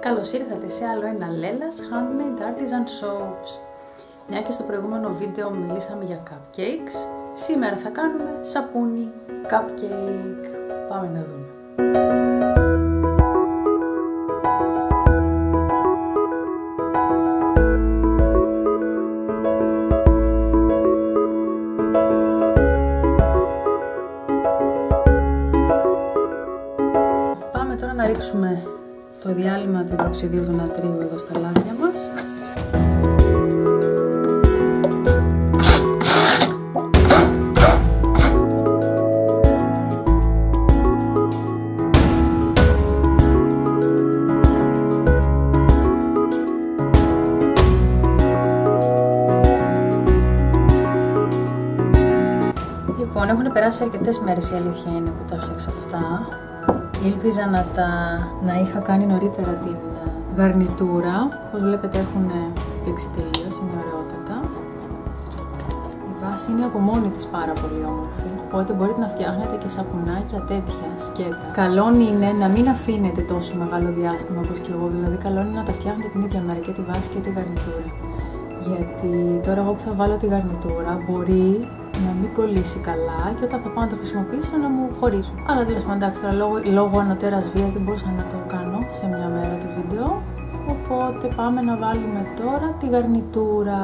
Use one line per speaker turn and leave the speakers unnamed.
καλώς ήρθατε σε άλλο ένα Lella's Handmade Artisan Soaps. Μια και στο προηγούμενο βίντεο μιλήσαμε για cupcakes, σήμερα θα κάνουμε σαπούνι cupcake. Πάμε να δούμε. Πάμε τώρα να ρίξουμε το διάλειμμα του υδροξιδίου του νατρίου εδώ στα λάδια μας. Λοιπόν, έχουν περάσει αρκετές μέρες η αλήθεια είναι που τα έφτιαξα αυτά. Ήλπιζα να τα να είχα κάνει νωρίτερα την ε, γαρνιτούρα. Όπως βλέπετε έχουν παίξει τελείως, είναι ωραιότατα. Η βάση είναι από μόνη της πάρα πολύ όμορφη, οπότε μπορείτε να φτιάχνετε και σαπουνάκια τέτοια σκέτα. Καλό είναι να μην αφήνετε τόσο μεγάλο διάστημα όπως και εγώ, δηλαδή καλό είναι να τα φτιάχνετε την ίδια μέρα και τη βάση και τη γαρνιτούρα. Γιατί τώρα εγώ που θα βάλω τη γαρνιτούρα μπορεί να μην κολλήσει καλά και όταν θα πάω να το χρησιμοποιήσω να μου χωρίσουν. Αλλά τέλος πάντων, εντάξει, τώρα λόγω, λόγω ανωτέρας βίας δεν μπορούσα να το κάνω σε μια μέρα το βίντεο. Οπότε πάμε να βάλουμε τώρα τη γαρνιτούρα.